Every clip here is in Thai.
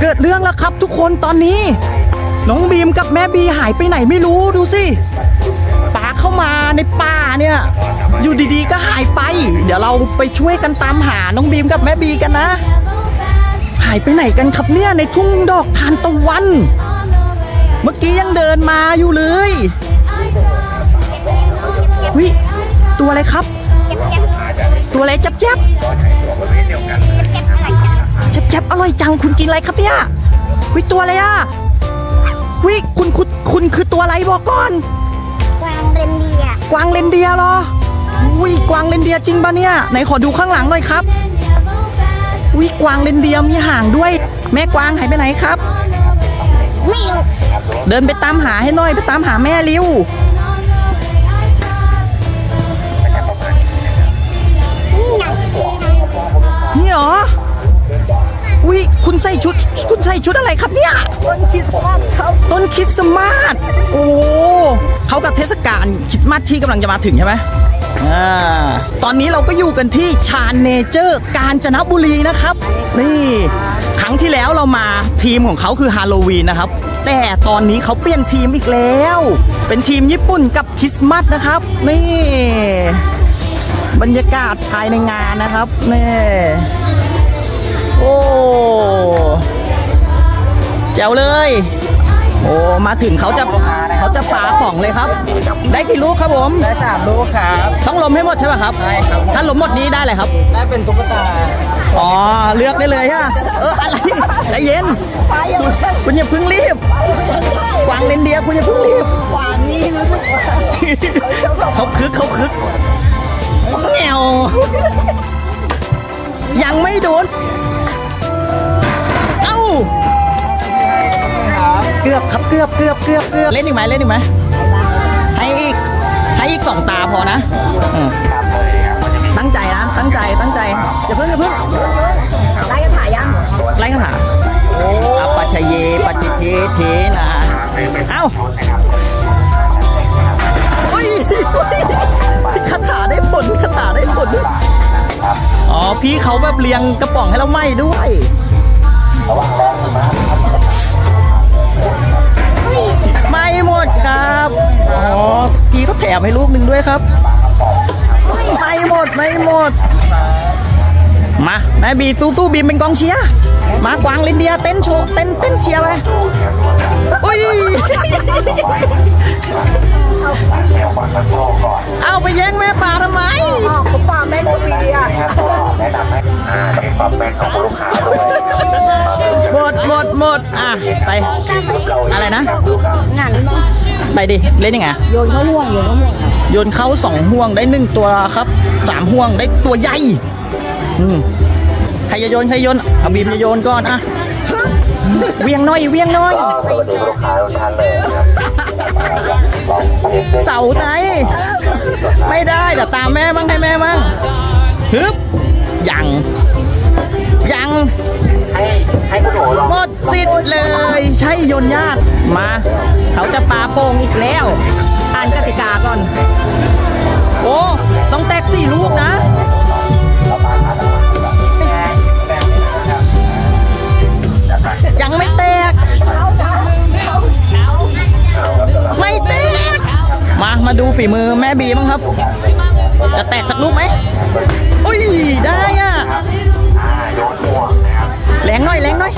เกิดเรื่องแล้วครับทุกคนตอนนี้ น้องบีมกับแม่บีหายไปไหนไม่รู้ดูสิป่าเข้ามาในป่าเนี่ย อยู่ดีๆก็หายไป เดี๋ยวเราไปช่วยกันตามหาน้องบีมกับแม่บีกันนะ หายไปไหนกันครับเนี่ยในทุ่งดอกทานตะวัน เมื่อกี้ยังเดินมาอยู่เลยวิตัวอะไรครับ ตัวอะไรจับจับ จับจับอร่อยจังคุณกินอะไรครับเนี่ยวิตัวอะไรอะวิคุณคุณคุณคือตัวอะไรบอกก่อน กวางเรนเดียร์กวางเลนเดียร์เหรอวิกวางเลนเดียร์จริงปะเนี่ยไหนขอดูข้างหลังหน่อยครับวิกวางเลนเดียร์มีหางด้วย แม่กวางหายไปไหนครับ ไม่รู้เดินไปตามหาให้หน่อยไปตามหาแม่ริวนี่ไงนี่เหรอ อุ้ยคุณใส่ชุด คุณใส่ชุดอะไรครับเนี่ยต้นคริสต์มาสครับต้นคริสต์มาสโอ้เข้ากับเทศกาลคริสต์มาสที่กำลังจะมาถึงใช่ไหมอ่าตอนนี้เราก็อยู่กันที่ CHAN Nature กาญจนบุรีนะครับ นี่ครั้งที่แล้วเรามาธีมของเขาคือฮาโลวีนนะครับ แต่ตอนนี้เขาเปลี่ยนธีมอีกแล้ว เป็นธีมญี่ปุ่นกับคริสต์มาสนะครับ นี่ บรรยากาศภายในงานนะครับนี่โอ้ แจ๋วเลย โอ้มาถึงเขาจะเขาจะปาป่องเลยครับ ได้กี่ลูกครับผมได้สามลูกครับต้องล้มให้หมดใช่ป่ะครับใช่ครับถ้าล้มหมดนี้ได้เลยครับได้เป็นตุ๊กตาอ๋อเลือกได้เลยฮะเอออะไรใจเย็นคุณอย่าเพิ่งรีบกวางเลนเดียร์คุณอย่าเพิ่งรีบกวางนี่รู้สึกว่าเขาคึกเขาคึกแงวยังไม่โดน เอ้าเกือบครับเกือบเกือบเกือบเกือบเล่นอีกไหมเล่นอีกไหมให้อีกให้อีกสองตาพอนะอืมตั้งใจนะตั้งใจตั้งใจอย่าเพิ่งอย่าเพิ่งไล่กันถ่ายยังไล่คาถาอปัจจเยปัจจิเทเทนะเอ้าเฮ้ยคาถาได้ผลคาถาได้ผลอ๋อพี่เขาแบบเรียงกระป๋องให้เราไหม้ด้วย ไม่หมดครับอ๋อพี่เขาแถมให้ลูกหนึ่งด้วยครับ ไม่หมดไม่หมด มาแม่บีสู้สู้บีมเป็นกองเชียร์มากวางลินเดียเต้นโชว์เต้นเต้นเชียร์ไปอุ้ยเอาไปแย่งแม่ป่าทำไมอ๋อเขาปาแม่กุบีอะแนะนำให้อ่าในความเป็นของลูกค้าด้วย หมดหมดหมดอะไปอะไรนะงานไปดิเล่นยังไงโยนเข้าห่วงโยนเข้าห่วงโยนเข้าสองห่วงได้หนึ่งตัวครับสามห่วงได้ตัวใหญ่อืมใครจะโยนใครโยนเอาบีมจะโยนก่อนอะเวียงน้อยเวียงน้อยเสาไหนไม่ได้เดี๋ยวตามแม่บ้งให้แม่บ้งฮึบยังยัง ให้คุณหลองหมดสิทธิ์เลย ใช่ยนยากมา เขาจะปาโป่งอีกแล้ว อ่านกติกาก่อน โอ้ ต้องแตกสี่ลูกนะยังไม่แตก ไม่แตก มา มาดูฝีมือแม่บีมั้งครับ จะแตกสักลูกไหม อุ้ย ได้อะอ่าโยนห่ว แรงหน่อยแรงหน่อย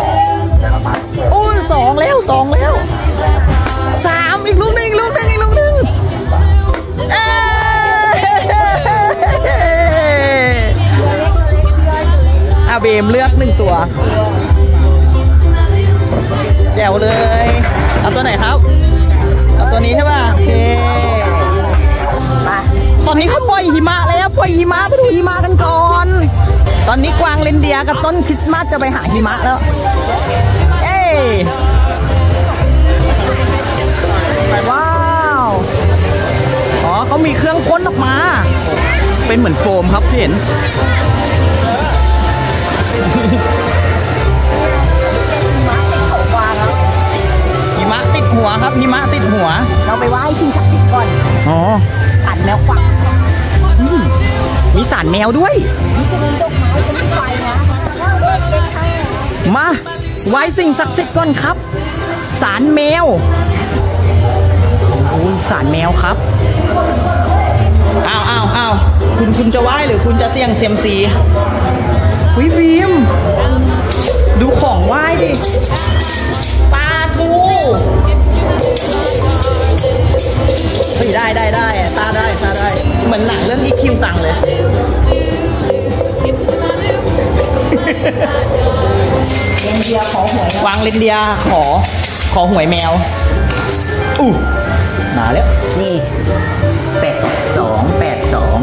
โอ้ยสองแล้วสองแล้วสามอีกลูกหนึ่งอีกลูกหนึ่งอีกลูกหนึ่งเอ้ยอาเบมเลือกหนึ่งตัวแจ๋วเลยเอาตัวไหนครับเอาตัวนี้ใช่ป่ะโอเคตอนนี้เขาปล่อยหิมะแล้วปล่อยหิมะไปดูหิมะกันก่อน ตอนนี้กวางเลนเดียร์กับต้นคริสต์มาสจะไปหาหิมะแล้ว เอ้ยว้าว อ๋อเขามีเครื่องพ่นออกมา เป็นเหมือนโฟมครับที่เห็น หิมะติดหัวครับหิมะติดหัว เราไปไหว้สิ่งศักดิ์สิทธิ์ก่อน อ๋อ สันแมวกวัก มีสารแมวด้วย มาไหว้สิ่งศักดิ์สิทธิ์ก่อนครับ สารแมวโอ้ยสารแมวครับอ้าวอ้าวอ้าวคุณคุณจะไหว้หรือคุณจะเสี่ยงเซียมซีวิบีมดูของไหว้ดิปลาทูเฮ้ยได้ได้ได้ตาได้ตาได้ เหมือนหนังเรื่องอีคิวสั่งเลย วขอหวยนะวางเลนเดียขอ ขอหวยแมว อู้มาแล้ว นี่แปดสองแปดสอง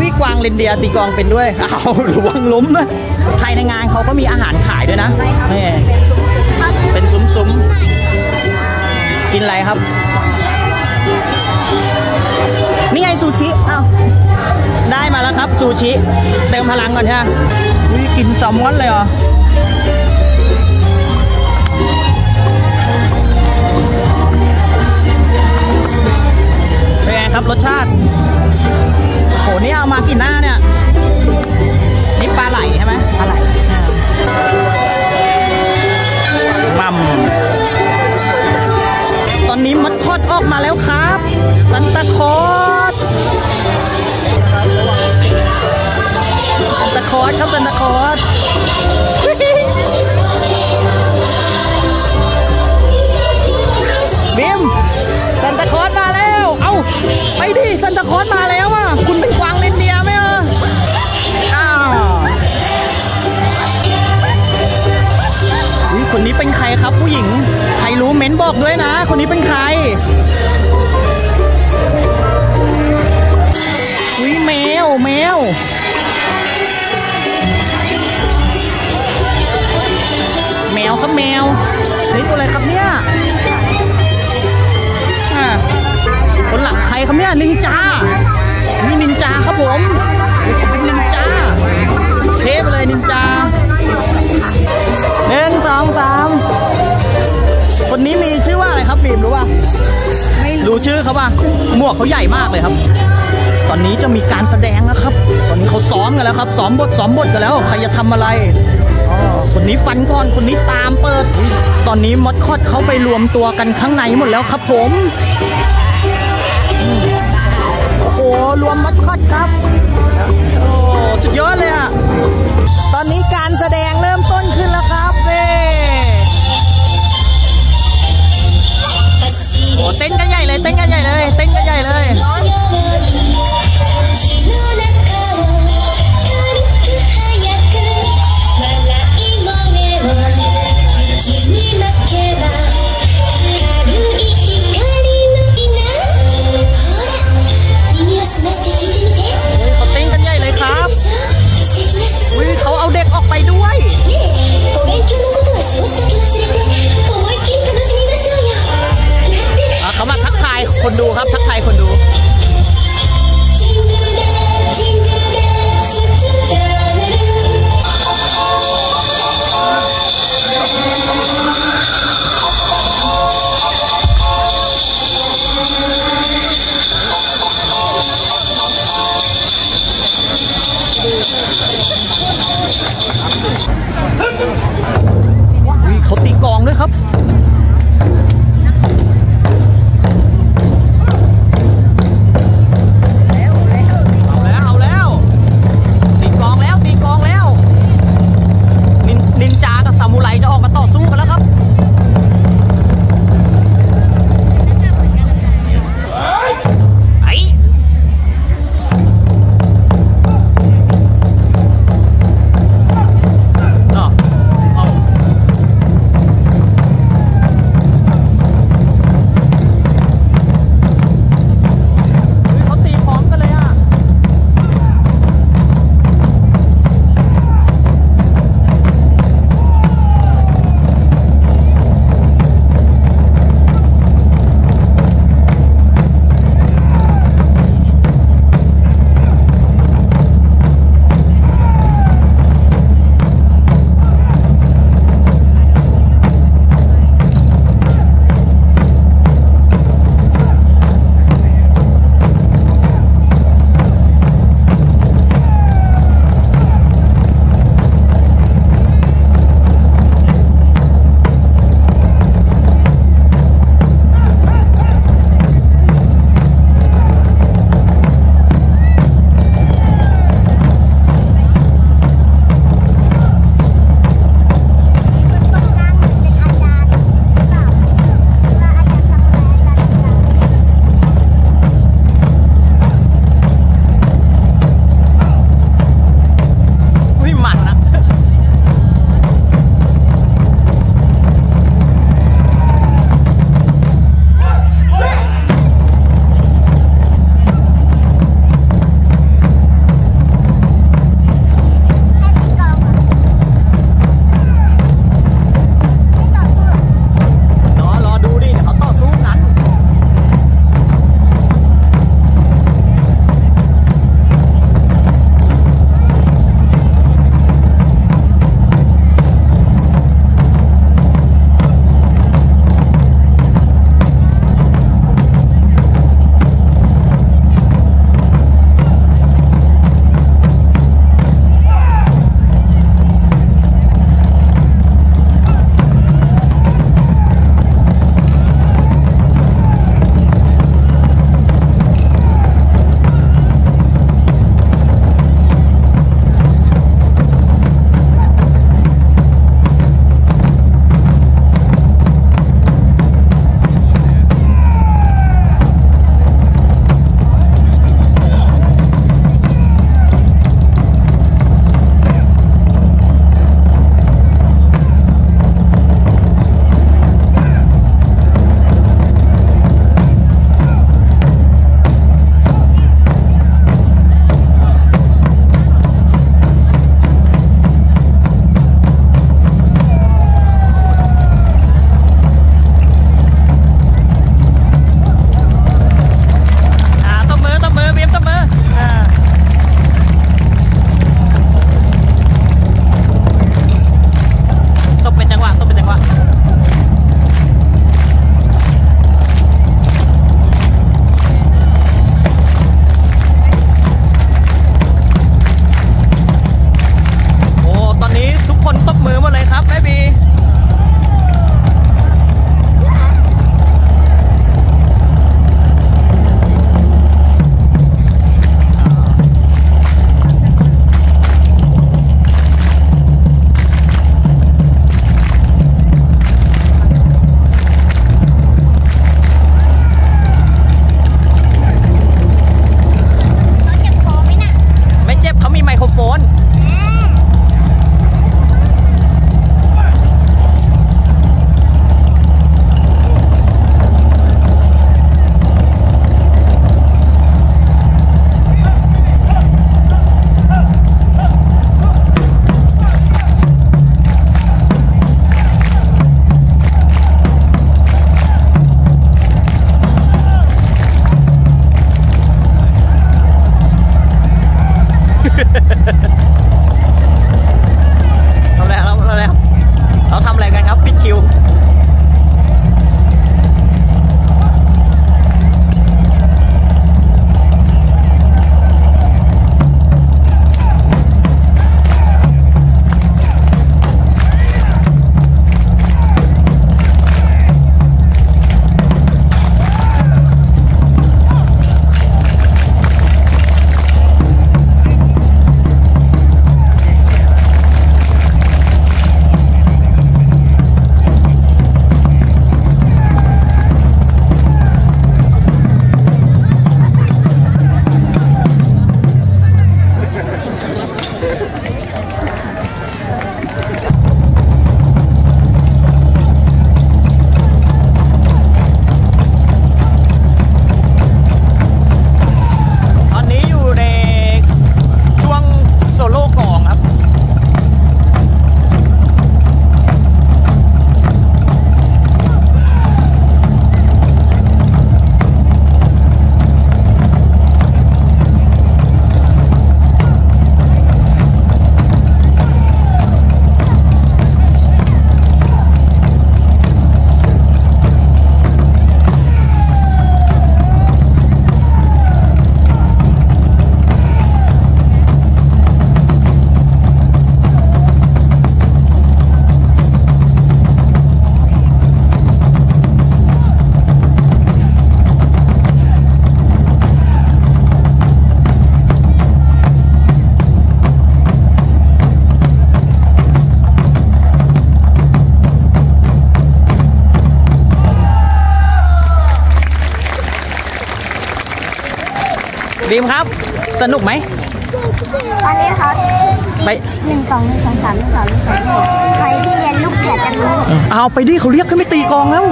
วิกวางเลนเดียตีกลองเป็นด้วยอ้าวระวังล้มนะภายในงานเขาก็มีอาหารขายด้วยนะนี่เป็นซุ้มๆกินอะไรครับ นี่ไงซูชิอ้าวได้มาแล้วครับซูชิเติมพลังก่อนใช่ไหมอุ๊ยกินแซลมอนเลยเหรอเป็นไงครับรสชาติโหนี่เอามากี่หน้าเนี่ยนี่ปลาไหลใช่ไหมปลาไหลมัมตอนนี้มาสคอตออกมาแล้วครับ ซานตาคลอสซานตาคลอสครับซานตาคลอสบีมซานตาคลอสมาแล้ว เอาไปดิซานตาคลอสมาแล้วอะคุณเป็นกวางเรนเดียร์ไหมอะอ้าวคนนี้เป็นใครครับผู้หญิง ใครรู้เม้นบอกด้วยนะ คนนี้เป็นใคร แมวแมวแมวครับแมวนี่ตัวอะไรครับเนี่ยอ่าคนหลังใครครับเนี่ยนินจานี่นินจาครับผมเขาเป็นนินจาเทไปเลยนินจาหนึ่งสองสามคนนี้มีชื่อว่าอะไรครับบีมรู้ป่ะรู้ชื่อเขาป่ะหมวกเขาใหญ่มากเลยครับ ตอนนี้จะมีการแสดงแล้วครับ ตอนนี้เขาซ้อมกันแล้วครับ ซ้อมบทซ้อมบทกันแล้ว ใครจะทำอะไรอ๋อคนนี้ฟันก่อนคนนี้ตามเปิด ตอนนี้มดคอดเขาไปรวมตัวกันข้างในหมดแล้วครับผมโอ้โหรวมมดคอดครับโอ้สุดยอดเลยอะตอนนี้การแสดงเริ่มต้นขึ้นแล้วครับเว้โอ้เต้นกันใหญ่เลยเต้นกันใหญ่เลยเต้นกันใหญ่เลย คนดูครับทักทายคนดู บีมครับ สนุกไหมตอนนี้เขาไปหนึ่งสองหนึ่งสองสามหนึ่งสองหนึ่งสองสี่ใครที่เรียนลูกเสือจะรู้เอาไปดิเขาเรียกขึ้นไปตีกลองแล้ว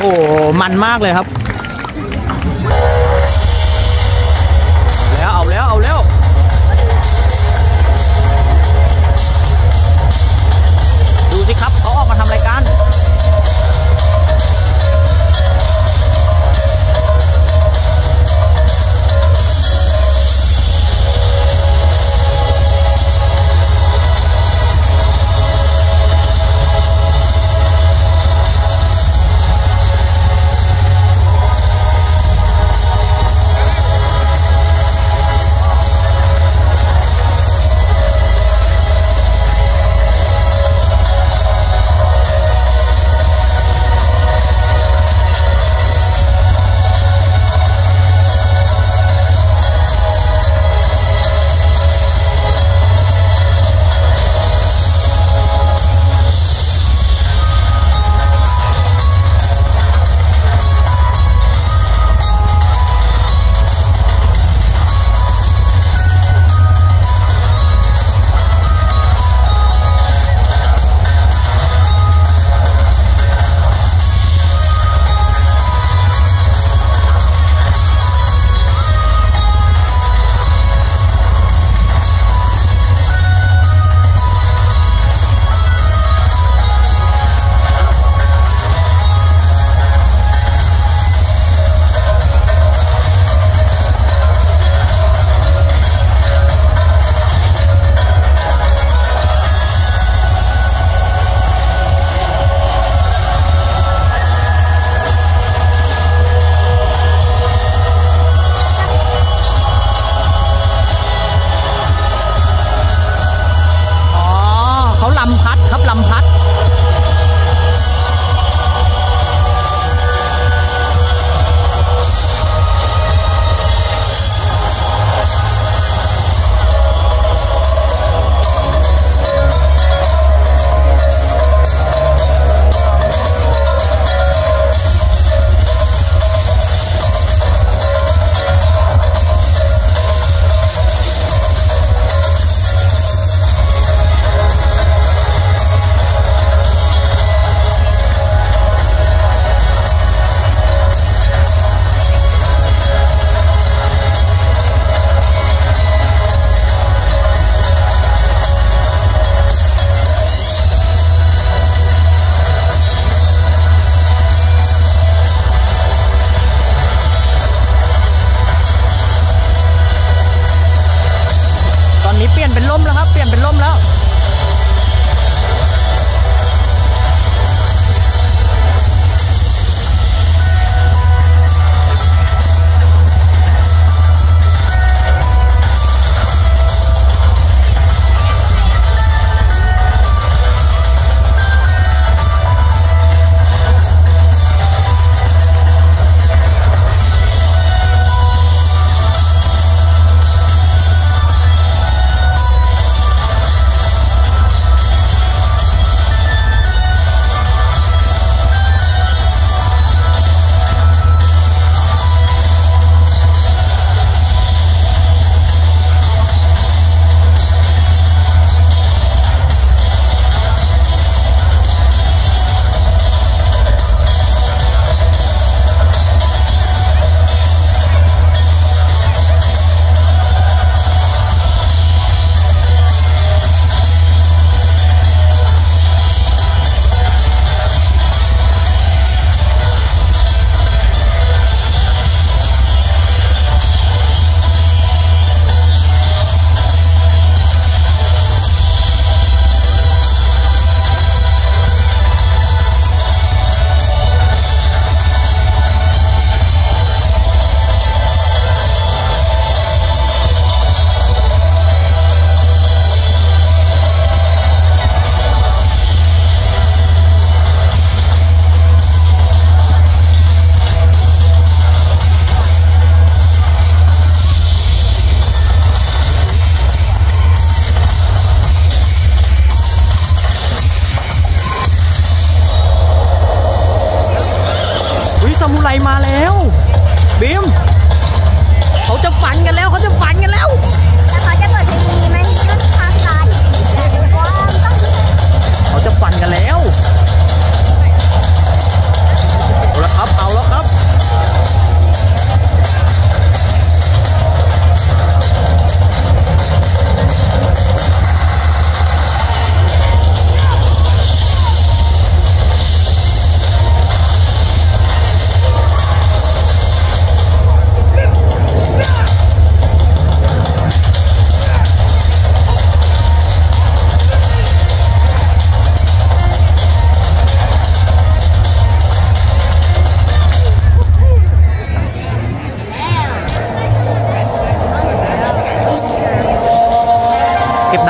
โอ้ มันมากเลยครับ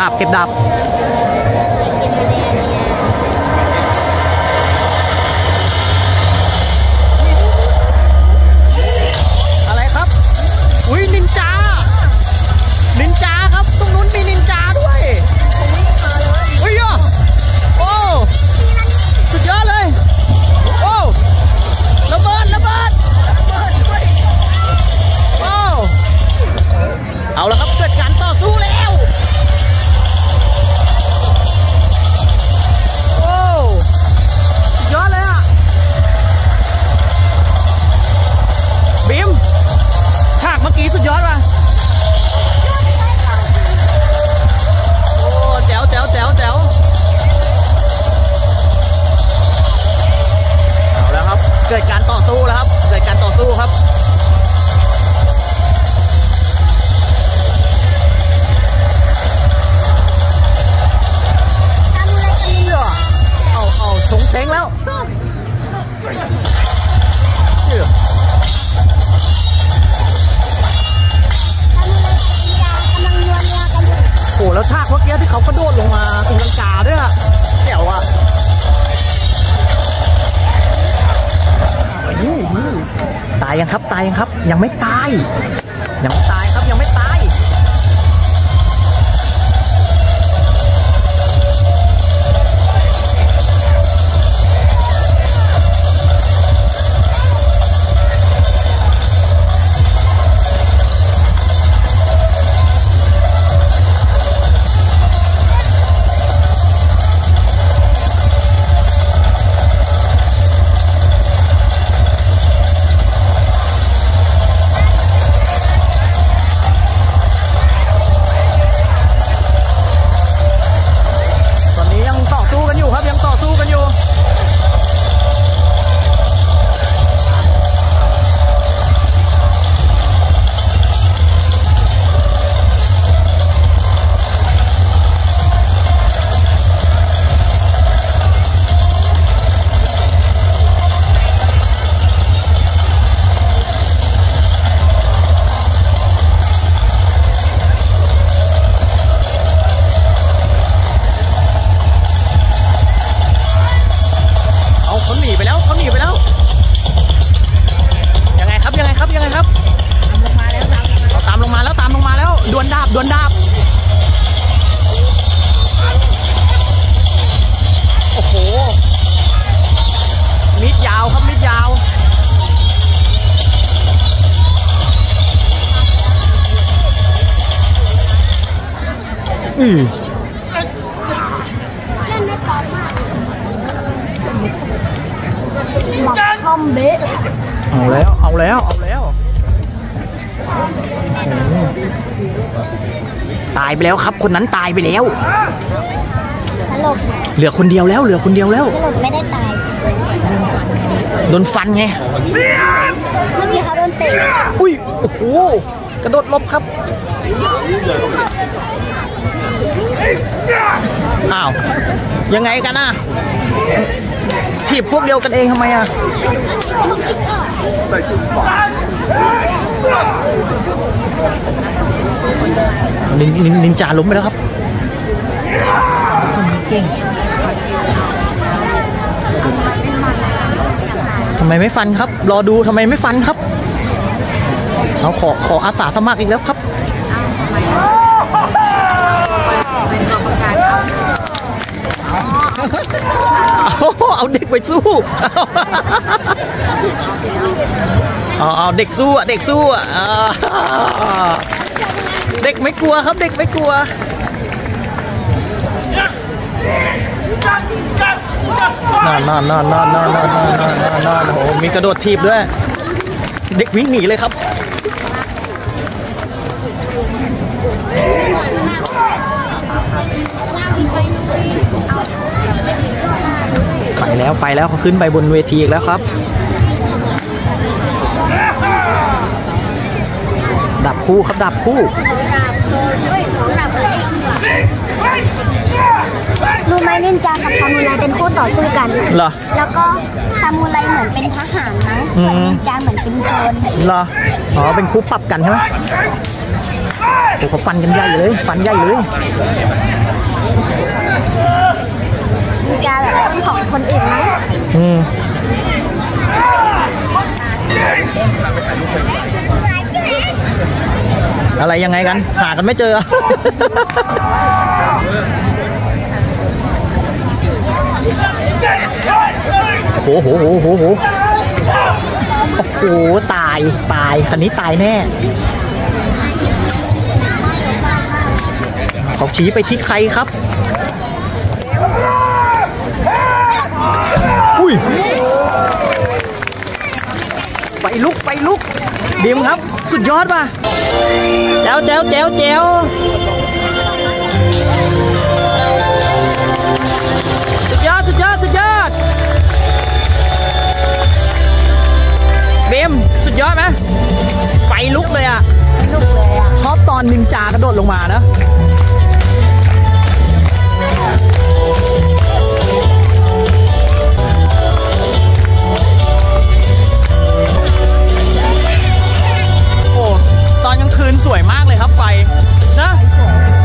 าบเก็บดาบ กเมื่อกี้สุดยอดว่ะโอ้แจ๋วแจ๋วแจ๋วแจ๋วเอาแล้วครับ เกิดการต่อสู้แล้วครับ เกิดการต่อสู้ครับทำอะไรกันเหี้ยเอาเอาชงเช้งแล้ว โอ้แล้วท่าเมื่อกี้ที่เขากระโดดลงมาตีลังกาด้วยอะแจ๋วอะตายยังครับตายยังครับ ยังไม่ตาย ยังไม่ตายายไปแล้วสลบเหลือคนเดียวแล้ว เหลือคนเดียวแล้วสลบไม่ได้ตายโดนฟันไงเมื่อกี้เขาโดนเตะอุ้ยโอ้โหกระโดดหลบครับอ้าวยังไงกันน่ะถีบพวกเดียวกันเองทำไมอะนินนินนินจาล้มไปแล้วครับ ทำไมไม่ฟันครับ รอดูทำไมไม่ฟันครับเราขอขออาสาสมัครอีกแล้วครับเอาเด็กไปสู้ เอาเด็กสู้อะเด็กสู้อะเด็กไม่กลัวครับเด็กไม่กลัว นอนนอนนอนนอนนอนนอนนอนนอนนอนนอนโอ้โหมีกระโดดทีบด้วย เด็กวิ่งหนีเลยครับไปแล้วไปแล้วเขาขึ้นไปบนเวทีอีกแล้วครับ ดับคู่ครับดับคู่ รู้ไหมนินจากับซามูไรเป็นคู่ต่อสู้กันเหรอแล้วก็ซามูไรเหมือนเป็นทหารนะอืมส่วนนินจาเหมือนเป็นโจรเหรออ๋อเป็นคู่ปรับกันใช่ไหมโอ้เขาฟันกันใหญ่เลยฟันใหญ่เลยนินจาแบบต้องของคนอื่นไหมอืมอะไรยังไงกัน หากันไม่เจอ โอ้โหโหโหโหโอ้โหตายตายคันนี้ตายแน่เขาชี้ไปที่ใครครับ อุ้ยไปลุกไปลุกดีมครับ สุดยอดป่ะแจ๋วแจ๋วแจ๋วแจ๋วสุดยอดสุดยอดสุดยอด เบมสุดยอดไหมไฟลุกเลยอะลูกเลยอะชอบตอนนินจากระโดดลงมานะโอ้ตอนกลางคืนสวยมากเลยครับไฟนะ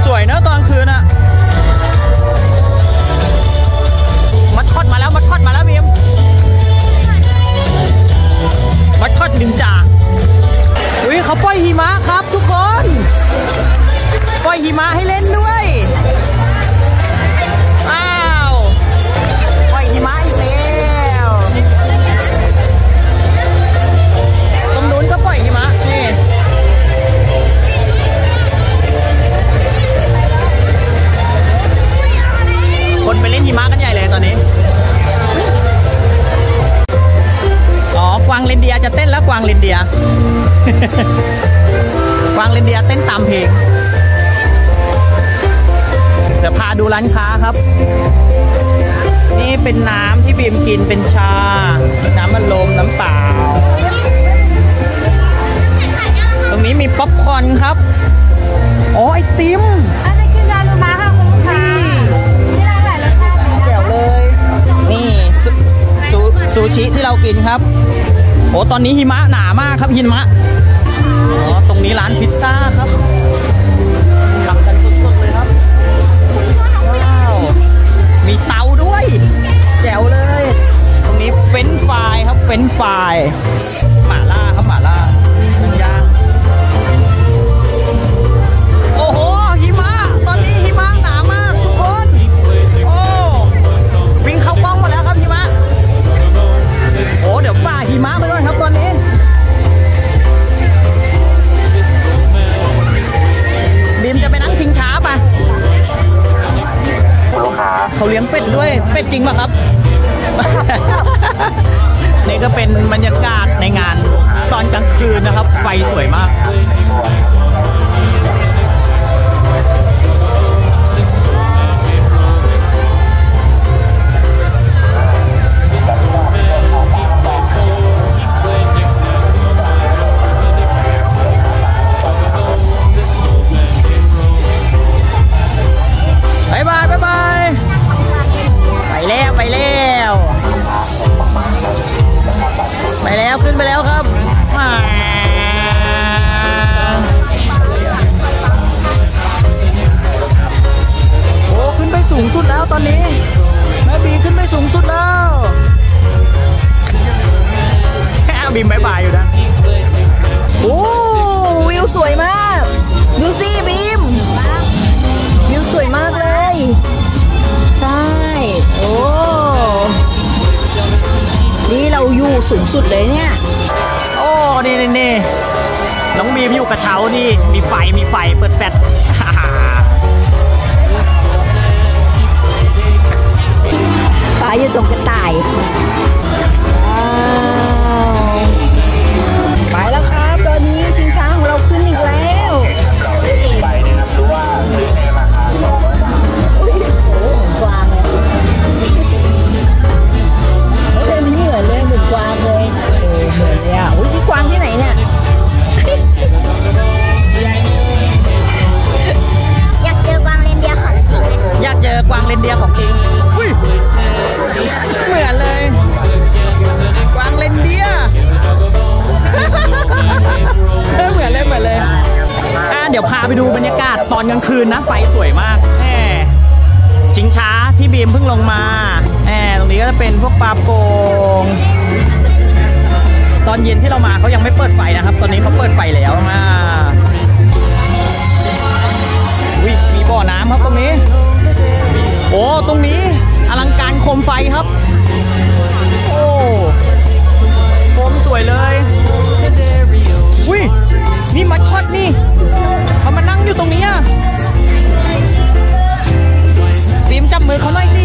สวยเนอะตอนคืนอะมัดคอดมาแล้วมัดคอดมาแล้วเบม มัดคอดนินจาอุ้ยเขาปล่อยหิมะครับทุกคน ปล่อยหิมะให้เล่นด้วยอ้าวปล่อยหิมะอีกแล้วตรงนู้นก็ปล่อยหิมะนี่คนไปเล่นหิมะกันใหญ่เลยตอนนี้ อ๋อกวางเรนเดียจะเต้นแล้วกวางเรนเดีย กวางเรนเดียเต้นตามเพลงเดี๋ยวพาดูร้านค้าครับ นี่เป็นน้ำที่บีมกินเป็นชา น้ำมันลมน้ำเปล่า ตรงนี้มีป๊อปคอนครับ อ๋อไอติม ซูชิที่เรากินครับ โอ้ตอนนี้หิมะหนามากครับหิมะอ๋อตรงนี้ร้านพิซซ่าครับทำกันสดๆเลยครับว้าวมีเตาด้วย แจ๋วเลย ตรงนี้เฟรนช์ฟรายส์ครับเฟรนช์ฟรายส์ เขาเลี้ยงเป็ดด้วย เป็ดจริงป่ะครับ นี่ก็เป็นบรรยากาศในงานตอนกลางคืนนะครับ ไฟสวยมาก สูงสุดแล้วตอนนี้ แม่บีขึ้นไม่สูงสุดแล้วแค่บีนบายบายอยู่นะ โอ้วิวสวยมาก ดูสิบีม วิวสวยมากเลย ใช่ โอ้ นี่เราอยู่สูงสุดเลยเนี่ย โอ้ นี่นี่น้องบีมอยู่กระเช้านี่ มีไฟ มีไฟ เปิดแฟล อยู่ตรงกระต่ายไปแล้วครับ ตอนนี้ชิงช้าของเราขึ้นอีกแล้วกวางเลยเล่นนี่เหมือนเล่นกวางเลยเหมือนเลยอุ้ยกวางที่ไหนเนี่ยอยากเจอกวางเลนเดียของจริงอยากเจอกวางเลนเดียของจริง เหมือนเลย กวางเลนเดียเหมือนเลยเหมือนเลยเดี๋ยวพาไปดูบรรยากาศตอนกลางคืนนะ ไฟสวยมากแหมชิงช้าที่บีมเพิ่งลงมาแหมตรงนี้ก็จะเป็นพวกปลาโปงตอนเย็นที่เรามาเขายังไม่เปิดไฟนะครับ ตอนนี้เขาเปิดไฟแล้วมาอุ้ยมีบ่อน้ำครับตรงนี้ โอ้ ตรงนี้ โคมไฟครับ โอ้โคมสวยเลยอุ้ยนี่มัดคอดนี่เขามานั่งอยู่ตรงนี้อะบีมจับมือเขาหน่อยสิ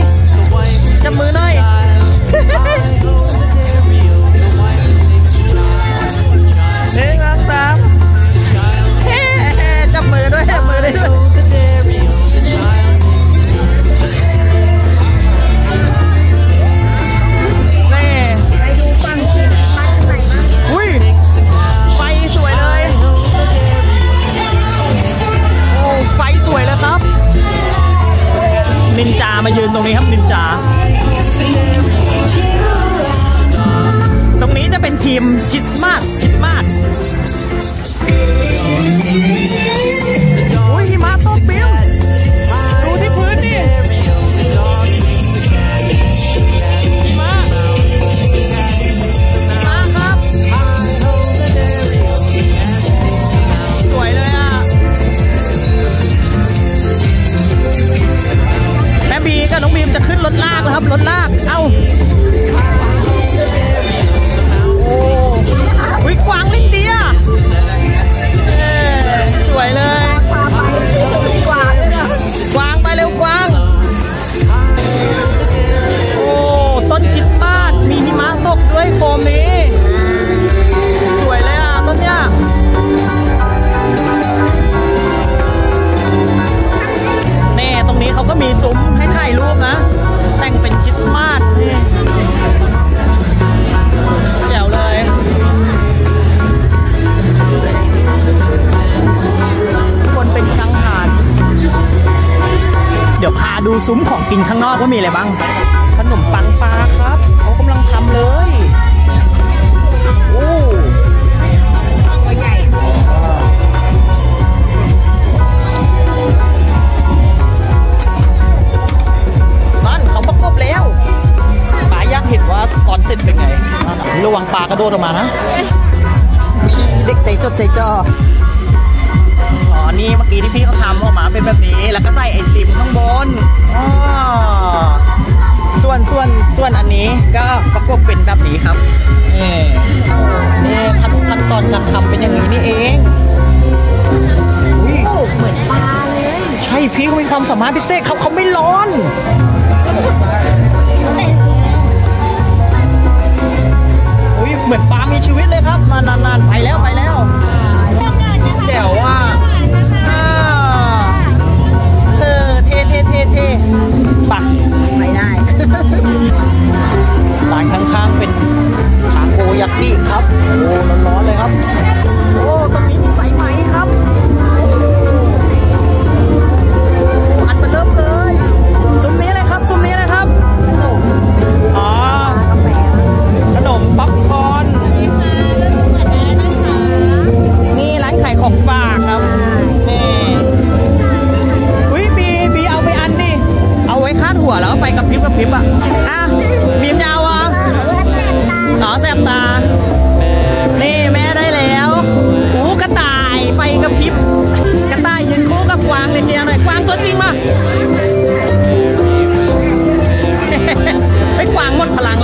hermana.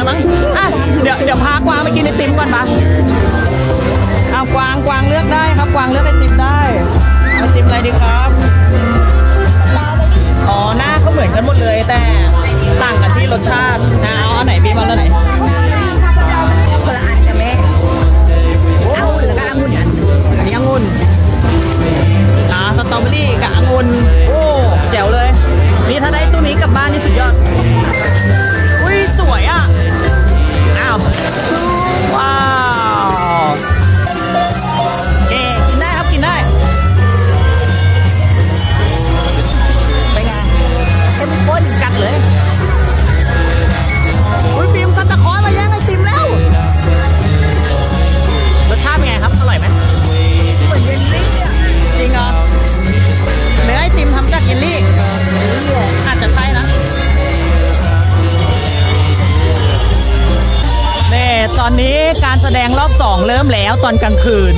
ล้วมั้งเดี๋ยวเดี๋ยวพากวางไปกินไอติมก่อนปะเอากวางกวางเลือกได้ครับกวางเลือกไอติมได้ไอติมอะไรดีครับอ๋อหน้าเขาเหมือนกันหมดเลยแต่ต่างกันที่รสชาติเอาอันไหนบีมเอาอันไหนคนะอันกันแม่เอาหรอกับองุ่นอันนี้องุ่นอ่าสตรอเบอรี่กับองุ่นโอ้แจ๋วเลยนี่ถ้าได้ตู้นี้กลับบ้านนี่สุดยอด เลยอุ้ยบีมซันตะคอนมาแย่งไอติมแล้ว รสชาติเป็นไงครับ อร่อยไหมเหมือนเยลลี่อะจริงเหรอเนื้อไอติมทำจากเยลลี่อาจจะใช่นะเน่ตอนนี้การแสดงรอบสองเริ่มแล้วตอนกลางคืน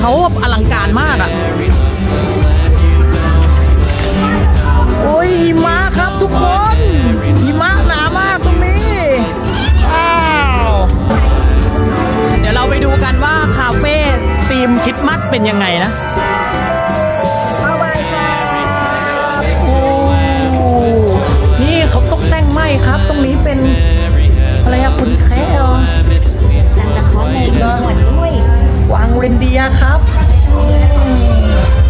เขาอลังการมากอะ่ะ โอ้ยหิมะครับทุกคนหิมะหนามากตรงนี้ อ้าว เดี๋ยวเราไปดูกันว่าคาเฟ่ธีมคิดมัดเป็นยังไงนะนี่เขาตกแต่งไหมครับ ตรงนี้เป็นอะไรอะคุณแค่เหรอซันตาคลอสในหมือน วยวางเรนเดียร์ครับ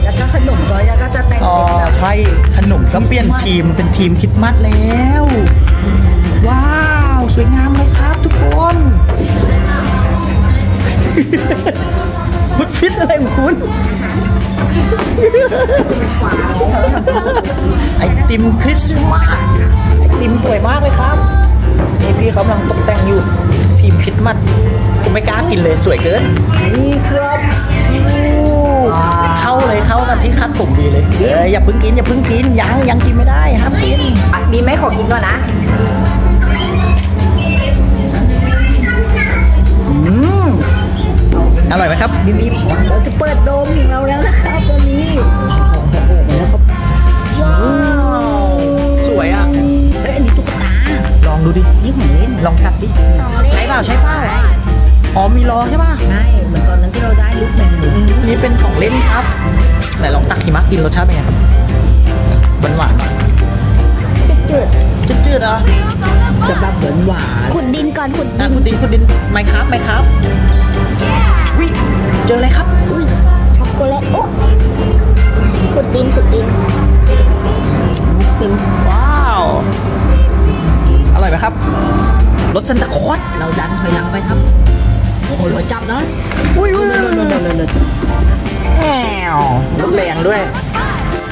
แล้วก็ขนมก็แล้วก็จะแต่งอ๋อเป็นแบบใช่ขนมก็เปลี่ยนทีมเป็นทีมคริดมัดแล้ว ว้าว สวยงามเลยครับทุกคนพุดฟิตอะไรของคุณ ไอติมคริสต์มาสไอติมสวยมากเลยครับนี่พี่เขากำลังตกแต่งอยู่ทีมคริสต์มาสผม ไม่กล้ากินเลยสวยเกิน นี่ครับเข้าเลยเข้ากันที่คัดผมดีเลยเอออย่าเพิ่งกินอย่าเพิ่งกินยังยังกินไม่ได้ห้ามกินอะมีไหมขอกินก่อนนะอืมอร่อยไหมครับบีบีเราจะเปิดโดมของเราแล้วนะครับตอนนี้ว้าวสวยอะเอ้ยอันนี้ตุ๊กตาลองดูดินี่ของเล่นลองกัดดิใช่เปล่าใช่เปล่า อ๋อมีล้อใช่ป่ะใช่เหมือนตอนนั้นที่เราได้ลูกแมงมุมนี่เป็นของเล่นครับไหนลองตักหิมะกินรสชาติเป็นไงครับหวานหวานจืดจืดจืดๆเหรอจะแบบหวานหวานๆขุดดินก่อนขุดอะดินคุณดินคุณดินไมครับไมครับวิเจออะไรครับอุ้ยช็อกโกแลตโอ้ขุดดินขุดดินเป็นว้าวอร่อยไหมครับรสซันตาคลอสเราดันถอยหลังไปครับ โอ้โหเราจับนะอุ้ยอุ้ยเร็วเร็วเร็วเร็วเร็วแอวรถแรงด้วย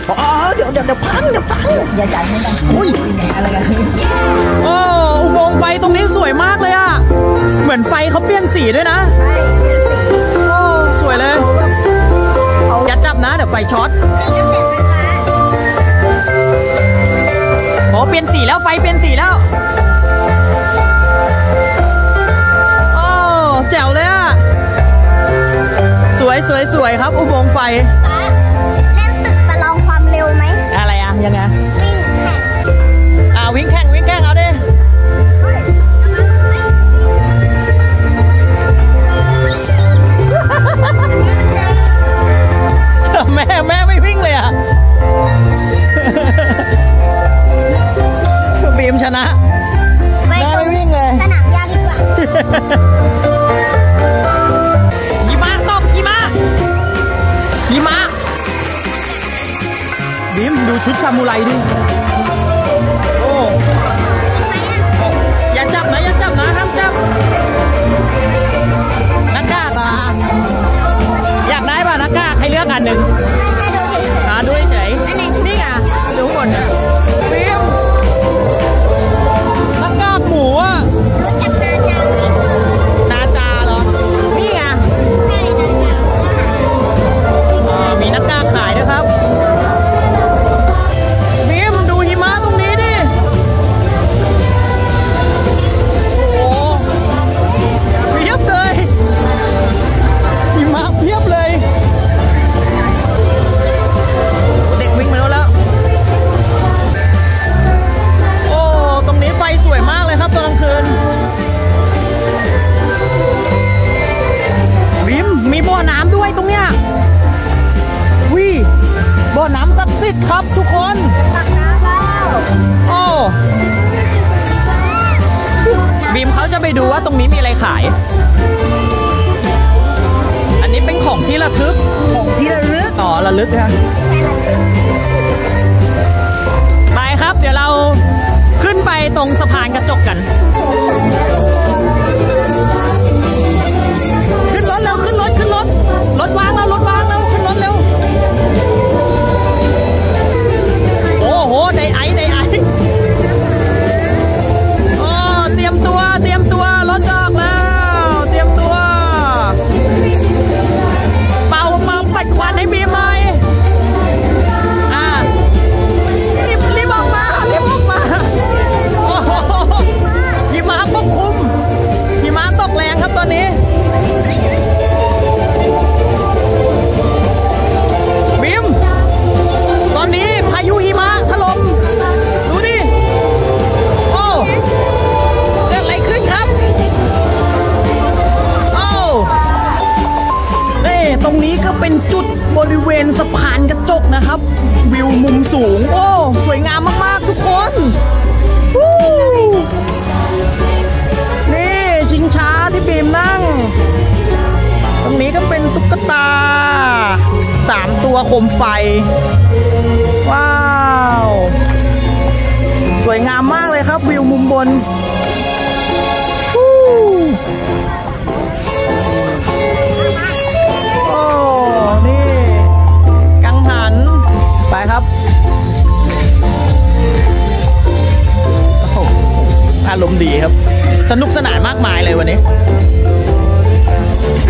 อ๋อเดี๋ยวเดี๋ยวเดี๋ยวพังเดี๋ยวพังอย่าดันให้ดังอุ้ยแหมอะไรกันโอ้อุโมงค์ไฟตรงนี้สวยมากเลยอะเหมือนไฟเขาเปลี่ยนสีด้วยนะโอ้สวยเลยอย่าจับนะเดี๋ยวไฟช็อตโอ้เปลี่ยนสีแล้วไฟเปลี่ยนสีแล้ว วยสวยสวยครับ อุโมงค์ไฟป๊าเล่นตึกประลองความเร็วไหม อะไรอะยังไง วิ่งแข่ง อ่าวิ่งแข่งวิ่งแข่งเอาดิแม่แม่ไม่วิ่งเลยอะบีมชนะไปแม่ตรไม่งวิ่งเลย สนามหญ้าดีกว่า บีมดูชุ เป็นจุดบริเวณสะพานกระจกนะครับ วิวมุมสูง โอ้ สวยงามมาก ๆ ทุกคนนี่ชิงช้าที่บีมนั่ง ตรงนี้ก็เป็นตุ๊กตาสามตัวโคมไฟ ว้าว สวยงามมากเลยครับวิวมุมบนารมณ์ดีครับ สนุกสนานมากมายเลยวันนี้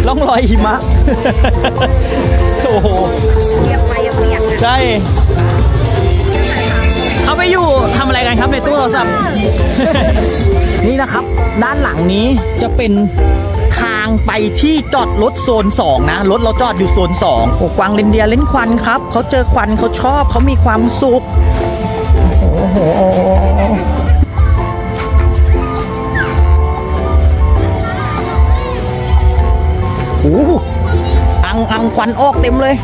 ล่องรอยหิมะโอ้โหเปียกไปยังเปียกนะใช่เขาไปอยู่ทำอะไรกันครับในตู้โทรศัพท์นี่นะครับ ด้านหลังนี้จะเป็นทางไปที่จอดรถโซน 2 นะ รถเราจอดอยู่โซน2โอ้กวางเรนเดียร์เล่นควันครับ เขาเจอควันเขาชอบเขามีความสุข โอ้โห อังอังควันออกเต็มเลย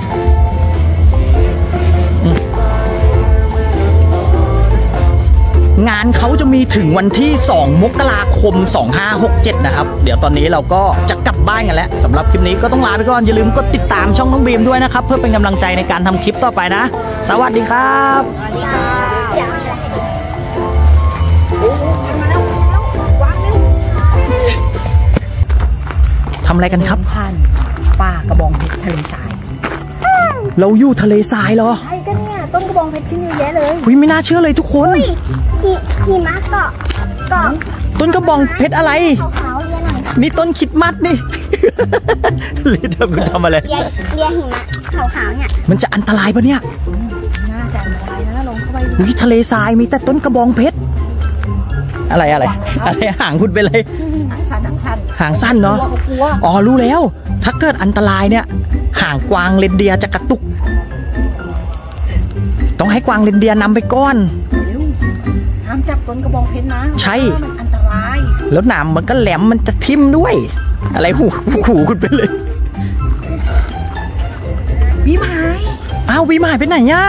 งานเขาจะมีถึงวันที่ 2 มกราคม 2567 นะครับ เดี๋ยวตอนนี้เราก็จะกลับบ้านกันแล้วสำหรับคลิปนี้ก็ต้องลาไปก่อน อย่าลืมกดติดตามช่องน้องบีมด้วยนะครับ เพื่อเป็นกำลังใจในการทำคลิปต่อไปนะ สวัสดีครับ ทำอะไรกันครับ ผ่านป่ากระบองเพชรทะเลทรายเราอยู่ทะเลทรายเหรอใช่ก็เนี่ยต้นกระบองเพชรขึ้นเยอะแยะเลยวิไม่น่าเชื่อเลยทุกคน หิหิมะเกาะเกาะต้นกระบองเพชรอะไร ขาวๆเรียนหน่อยนี่ต้นคริดมัดนี่ ลิทำคุณทำอะไร เรียนเรียนหิมะขาวๆเนี่ยมันจะอันตรายปะเนี่ยน่าจะอันตรายนะลงเข้าไปดูวิทะเลทรายมีแต่ต้นกระบองเพชรอะไรอะไรอะไรหางคุณเป็นอะไรหางสั้น หางสั้นหางสั้นเนาะกลัวเขากลัวอ๋อรู้แล้ว ถ้าเกิดอันตรายเนี่ย หางกวางเรนเดียร์จะกระตุก ต้องให้กวางเรนเดียร์นำไปก้อนเร็วห้ามจับต้นกระบองเพชรนะใช่เพราะว่ามันอันตราย แล้วหนามมันก็แหลมมันจะทิ่มด้วย อะไรหูหูคุณเป็นเลยพี่หมายอ้าววีหมายไปไหนย่า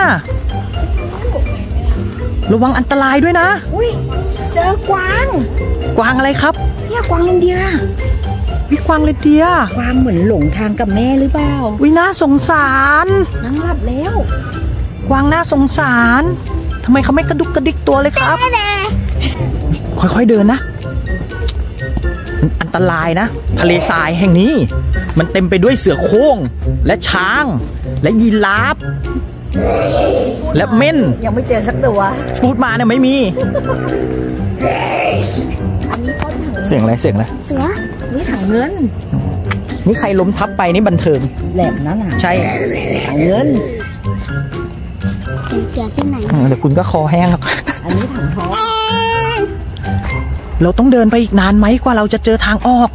ระวังอันตรายด้วยนะ อุ้ยเจอกวาง กวางอะไรครับ เนี่ยกวางเลนเดียร์วิกวางเรนเดียร์กวางเหมือนหลงทางกับแม่หรือเปล่าวิน่าสงสารนั่งหลับแล้ว กวางน่าสงสารทำไมเขาไม่กระดุกกระดิกตัวเลยครับ ค่อยๆเดินนะมันอันตรายนะ ทะเลทรายแห่งนี้ มันเต็มไปด้วยเสือโคร่งและช้าง และยีราฟและเม่น ยังไม่เจอสักตัวพูดมาเนี่ยไม่มี เสียงอะไรเสียงอะไรเสือนี่ถังเงิน นี่ใครล้มทับไปนี่บันเทิงแหลมนั่นน่ะใช่ถังเงินเป็นเสือที่ไหนเดี๋ยวคุณก็คอแห้งหรอกอันนี้ถังทองเราต้องเดินไปอีกนานไหมกว่าเราจะเจอทางออก